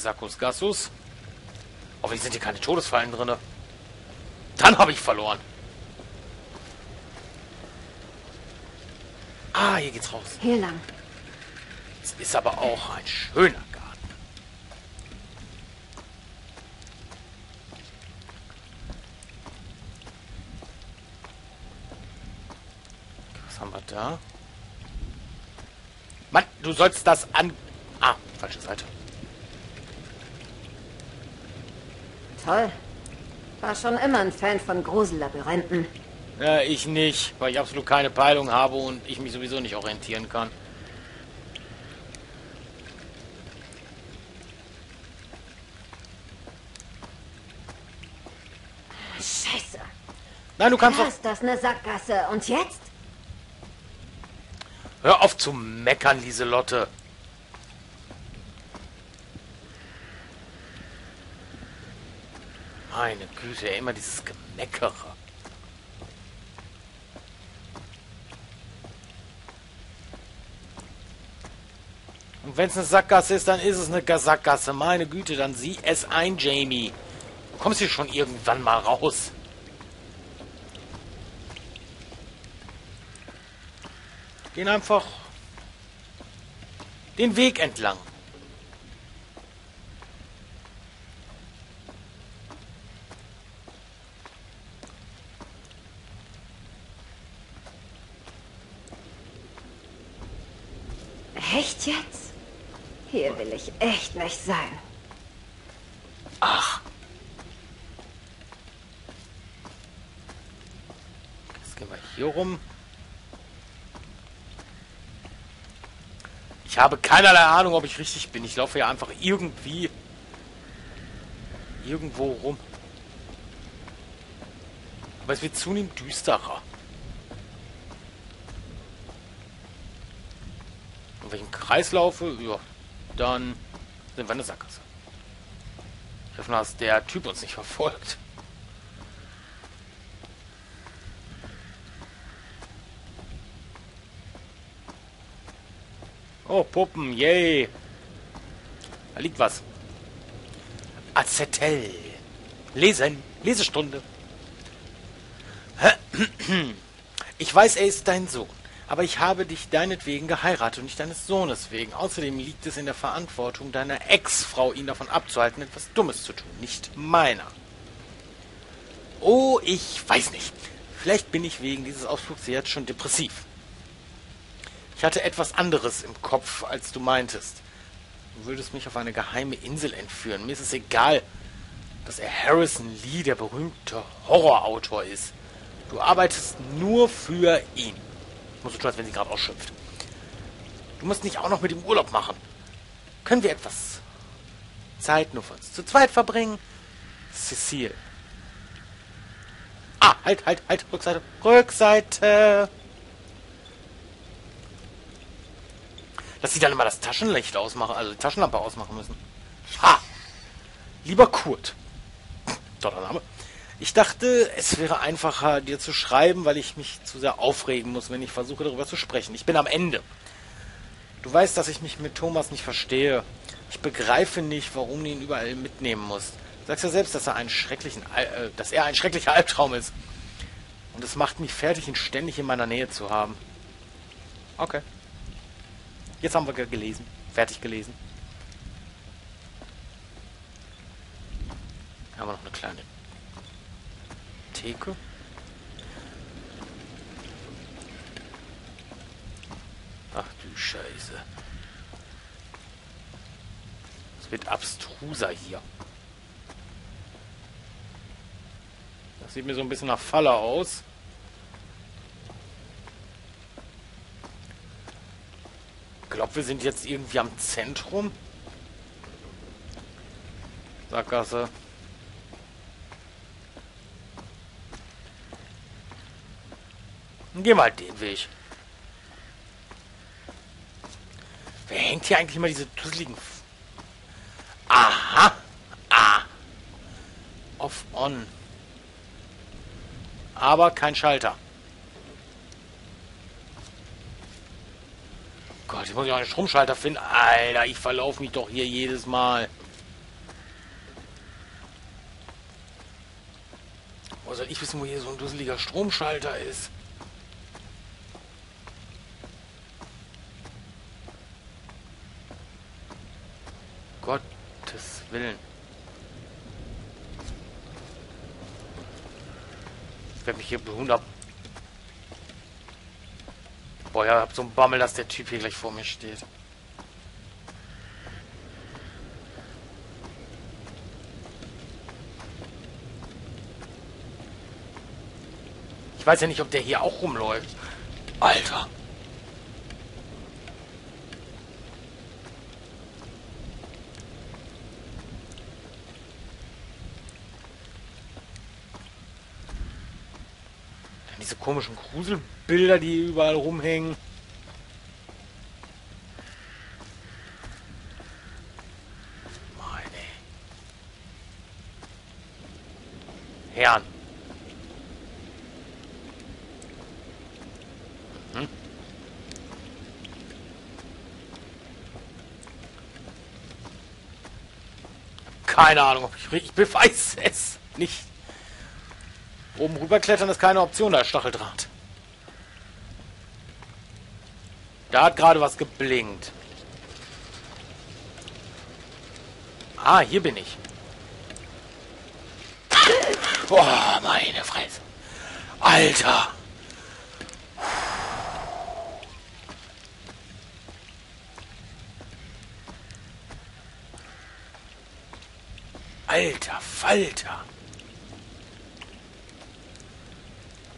Sakkus Gassus. Hoffentlich sind hier keine Todesfallen drin. Dann habe ich verloren. Ah, hier geht's raus. Hier lang. Es ist aber auch ein schöner Garten. Was haben wir da? Mann, du sollst das an... Ah, falsche Seite. Toll. War schon immer ein Fan von Grusellabyrinthen. Ja, ich nicht, weil ich absolut keine Peilung habe und ich mich sowieso nicht orientieren kann. Scheiße. Nein, du kannst doch... ist das eine Sackgasse. Und jetzt? Hör auf zu meckern, Lieselotte. Meine Güte, ey, immer dieses Gemeckere. Und wenn es eine Sackgasse ist, dann ist es eine Sackgasse. Meine Güte, dann sieh es ein, Jamie. Du kommst hier schon irgendwann mal raus. Gehen einfach den Weg entlang. Echt jetzt? Hier will ich echt nicht sein. Ach. Jetzt gehen wir hier rum. Ich habe keinerlei Ahnung, ob ich richtig bin. Ich laufe ja einfach irgendwie irgendwo rum. Aber es wird zunehmend düsterer. Im Kreis laufe, ja, dann sind wir in der Sackgasse. Ich hoffe, dass der Typ uns nicht verfolgt. Oh, Puppen, yay. Da liegt was. Acetel. Lesen. Lesestunde. Ich weiß, er ist dein Sohn. Aber ich habe dich deinetwegen geheiratet und nicht deines Sohnes wegen. Außerdem liegt es in der Verantwortung deiner Ex-Frau, ihn davon abzuhalten, etwas Dummes zu tun. Nicht meiner. Oh, ich weiß nicht. Vielleicht bin ich wegen dieses Ausflugs jetzt schon depressiv. Ich hatte etwas anderes im Kopf, als du meintest. Du würdest mich auf eine geheime Insel entführen. Mir ist es egal, dass er Harrison Lee, der berühmte Horrorautor ist. Du arbeitest nur für ihn. Muss so tun, als wenn sie gerade ausschimpft. Du musst nicht auch noch mit ihm Urlaub machen. Können wir etwas Zeit nur für uns zu zweit verbringen? Cecile. Ah, halt, halt, halt, Rückseite. Rückseite. Dass sie dann immer das Taschenlicht ausmachen, also die Taschenlampe ausmachen müssen. Ha! Lieber Kurt. Toller Name. Ich dachte, es wäre einfacher, dir zu schreiben, weil ich mich zu sehr aufregen muss, wenn ich versuche, darüber zu sprechen. Ich bin am Ende. Du weißt, dass ich mich mit Thomas nicht verstehe. Ich begreife nicht, warum du ihn überall mitnehmen musst. Du sagst ja selbst, dass er einen schrecklichen, äh, dass er ein schrecklicher Albtraum ist. Und es macht mich fertig, ihn ständig in meiner Nähe zu haben. Okay. Jetzt haben wir ge- gelesen. Fertig gelesen. Haben wir noch eine kleine Theke. Ach du Scheiße. Es wird abstruser hier. Das sieht mir so ein bisschen nach Falle aus. Ich glaube, wir sind jetzt irgendwie am Zentrum. Sackgasse. Dann gehen wir halt den Weg. Wer hängt hier eigentlich immer diese dusseligen... F Aha! Ah! Off, on. Aber kein Schalter. Gott, ich muss ja einen Stromschalter finden. Alter, ich verlaufe mich doch hier jedes Mal. Wo soll ich wissen, wo hier so ein dusseliger Stromschalter ist? Willen. Ich werde mich hier 100... Boah, ja, hab so einen Bammel, dass der Typ hier gleich vor mir steht. Ich weiß ja nicht, ob der hier auch rumläuft. Alter. Diese komischen Gruselbilder, die überall rumhängen. Meine Herren. Mhm. Keine Ahnung, ob ich richtig beweise es nicht. Oben rüberklettern ist keine Option, da ist Stacheldraht. Da hat gerade was geblinkt. Ah, hier bin ich. Boah, meine Fresse. Alter. Alter Falter.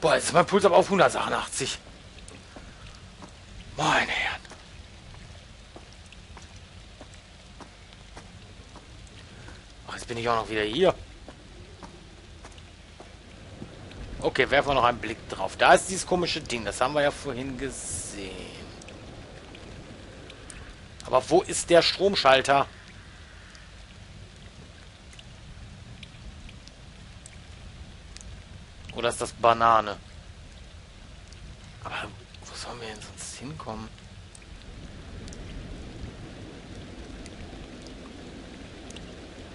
Boah, jetzt ist mein Puls aber auf 188. Meine Herren. Ach, jetzt bin ich auch noch wieder hier. Okay, werfen wir noch einen Blick drauf. Da ist dieses komische Ding. Das haben wir ja vorhin gesehen. Aber wo ist der Stromschalter? Oder ist das Banane? Aber wo sollen wir denn sonst hinkommen?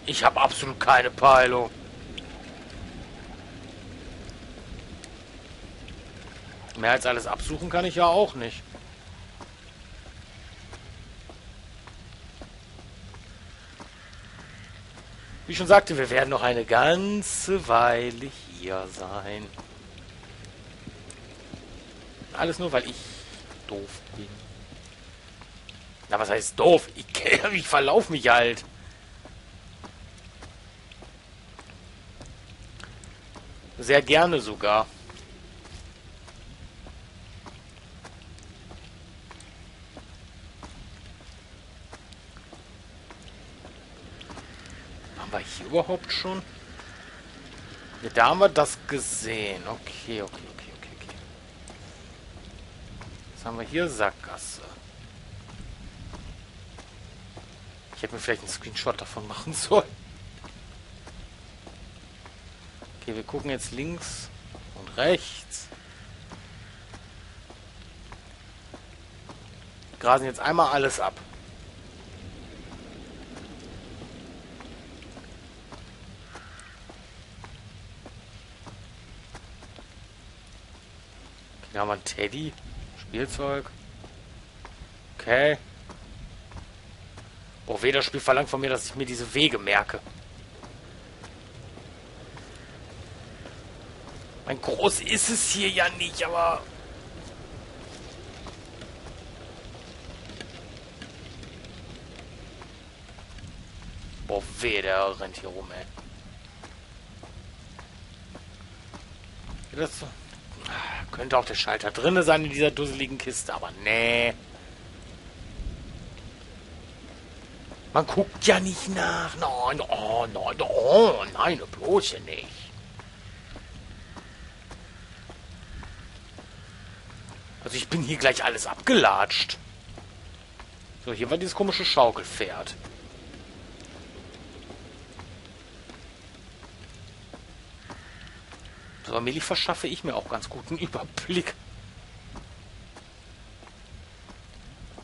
Ich habe absolut keine Peilung. Mehr als alles absuchen kann ich ja auch nicht. Wie ich schon sagte, wir werden noch eine ganze Weile hier sein. Alles nur, weil ich doof bin. Na, was heißt doof? Ich, ich verlauf mich halt. Sehr gerne sogar. Haben wir hier überhaupt schon? Ja, da haben wir das gesehen. Okay, okay, okay, okay, okay. Was haben wir hier? Sackgasse. Ich hätte mir vielleicht einen Screenshot davon machen sollen. Okay, wir gucken jetzt links und rechts. Grasen jetzt einmal alles ab. Hier haben wir ein Teddy. Spielzeug. Okay. Oh, weh, das Spiel verlangt von mir, dass ich mir diese Wege merke. Mein groß ist es hier ja nicht, aber... Boah, weh, der rennt hier rum, ey. Das könnte auch der Schalter drinne sein in dieser dusseligen Kiste, aber nee. Man guckt ja nicht nach. Nein, oh, nein, oh, nein, bloß nicht. Also ich bin hier gleich alles abgelatscht. So, hier war dieses komische Schaukelpferd. Allmählich verschaffe ich mir auch ganz guten Überblick.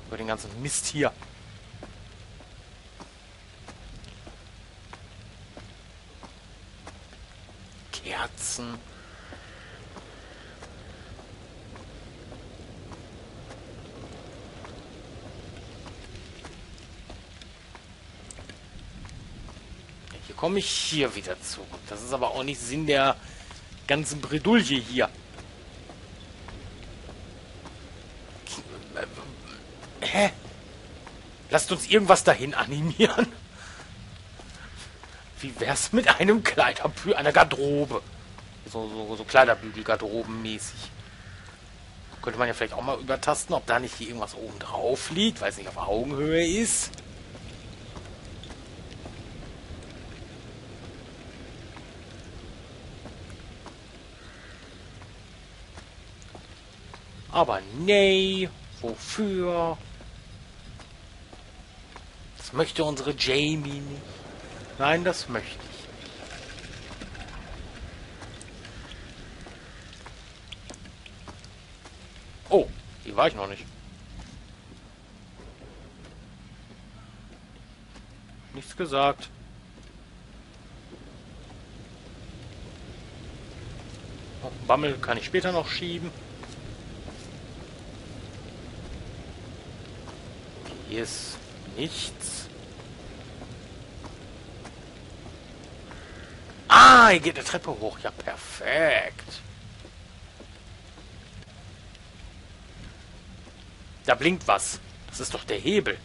Über den ganzen Mist hier. Kerzen. Hier komme ich hier wieder zurück. Das ist aber auch nicht Sinn der ganzen Bredouille hier. Hä? Lasst uns irgendwas dahin animieren. Wie wär's mit einem Kleiderbügel, einer Garderobe? So, so, so Kleiderbügel, Garderobenmäßig. Könnte man ja vielleicht auch mal übertasten, ob da nicht hier irgendwas oben drauf liegt, weil es nicht auf Augenhöhe ist. Aber nee, wofür? Das möchte unsere Jamie nicht. Nein, das möchte ich. Oh, hier war ich noch nicht. Nichts gesagt. Bammel kann ich später noch schieben. Hier ist nichts. Ah, hier geht eine Treppe hoch. Ja, perfekt. Da blinkt was. Das ist doch der Hebel.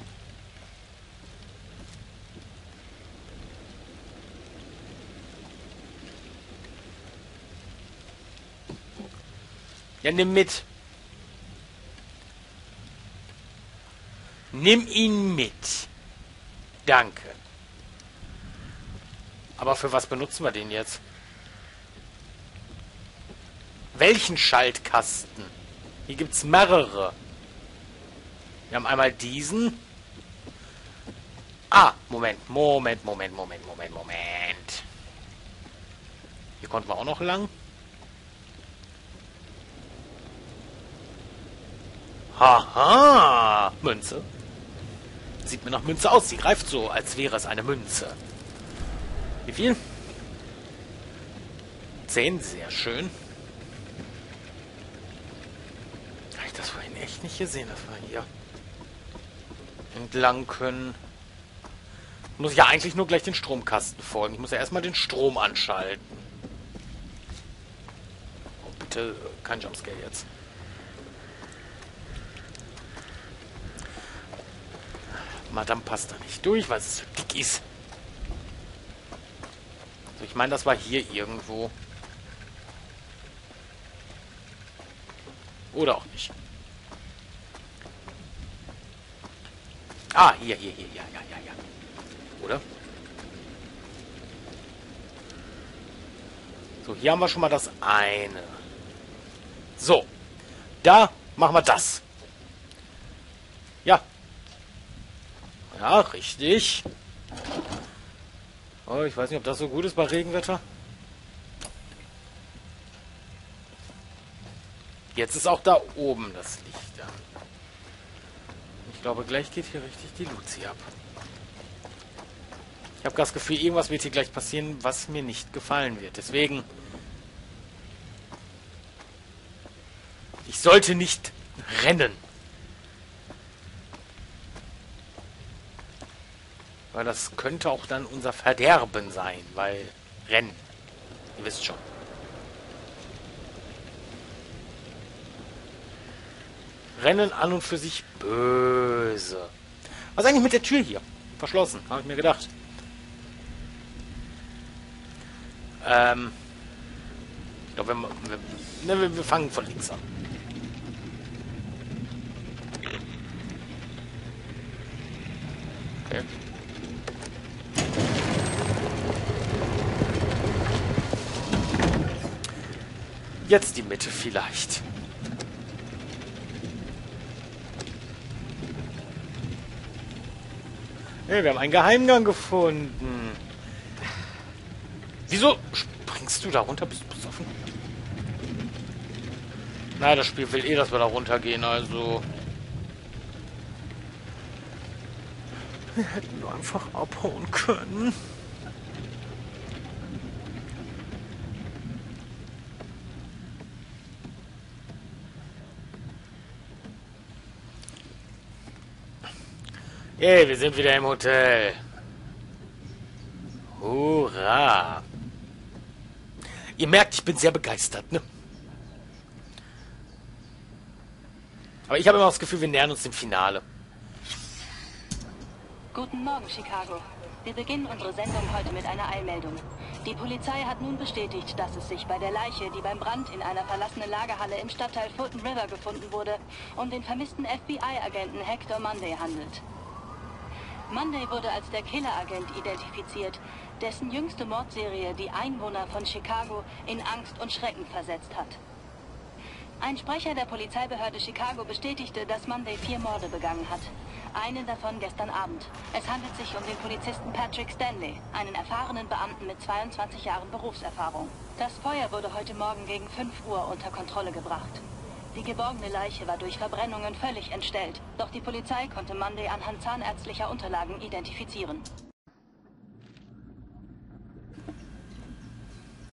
Ja, nimm mit. Nimm ihn mit. Danke. Aber für was benutzen wir den jetzt? Welchen Schaltkasten? Hier gibt es mehrere. Wir haben einmal diesen. Ah, Moment, Moment, Moment, Moment, Moment, Moment. Hier konnten wir auch noch lang. Haha, Münze. Sieht mir nach Münze aus. Sie greift so, als wäre es eine Münze. Wie viel? Zehn, sehr schön. Habe ich das vorhin echt nicht gesehen, dass wir hier entlang können. Muss ich ja eigentlich nur gleich den Stromkasten folgen. Ich muss ja erstmal den Strom anschalten. Oh, bitte kein Jumpscare jetzt. Madame passt da nicht durch, weil es so dick ist. Also ich meine, das war hier irgendwo. Oder auch nicht. Ah, hier, hier, hier, ja, ja, ja, ja. Oder? So, hier haben wir schon mal das eine. So. Da machen wir das. Ja, ja, richtig. Oh, ich weiß nicht, ob das so gut ist bei Regenwetter. Jetzt ist auch da oben das Licht. Ich glaube, gleich geht hier richtig die Luzi ab. Ich habe das Gefühl, irgendwas wird hier gleich passieren, was mir nicht gefallen wird. Deswegen... Ich sollte nicht rennen. Weil das könnte auch dann unser Verderben sein, weil Rennen. Ihr wisst schon. Rennen an und für sich böse. Was eigentlich mit der Tür hier? Verschlossen, habe ich mir gedacht. Ähm. Ich glaube, wir, wir, wir fangen von links an. Jetzt die Mitte vielleicht. Hey, wir haben einen Geheimgang gefunden. Wieso springst du da runter? Bist du besoffen? Nein, das Spiel will eh, dass wir da runtergehen, also... Wir hätten nur einfach abhauen können. Hey, wir sind wieder im Hotel. Hurra! Ihr merkt, ich bin sehr begeistert, ne? Aber ich habe immer das Gefühl, wir nähern uns dem Finale. Guten Morgen, Chicago. Wir beginnen unsere Sendung heute mit einer Eilmeldung. Die Polizei hat nun bestätigt, dass es sich bei der Leiche, die beim Brand in einer verlassenen Lagerhalle im Stadtteil Fulton River gefunden wurde, um den vermissten FBI-Agenten Hector Monday handelt. Monday wurde als der Killeragent identifiziert, dessen jüngste Mordserie die Einwohner von Chicago in Angst und Schrecken versetzt hat. Ein Sprecher der Polizeibehörde Chicago bestätigte, dass Monday vier Morde begangen hat. Einen davon gestern Abend. Es handelt sich um den Polizisten Patrick Stanley, einen erfahrenen Beamten mit 22 Jahren Berufserfahrung. Das Feuer wurde heute Morgen gegen 5 Uhr unter Kontrolle gebracht. Die geborgene Leiche war durch Verbrennungen völlig entstellt, doch die Polizei konnte Monday anhand zahnärztlicher Unterlagen identifizieren.